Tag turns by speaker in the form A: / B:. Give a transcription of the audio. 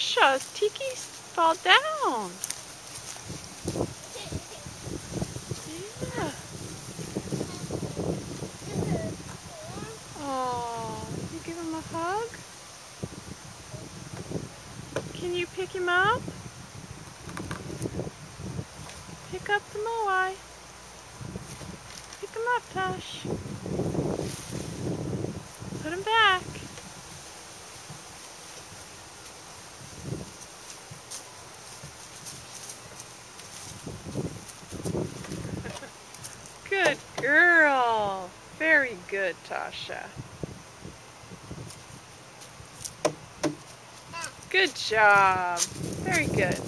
A: Tasha, Tiki fall down. Oh, you give him a hug? Can you pick him up? Pick up the moai. Pick him up, Tosh. Put him back. Good girl. Very good, Tasha. Good job. Very good.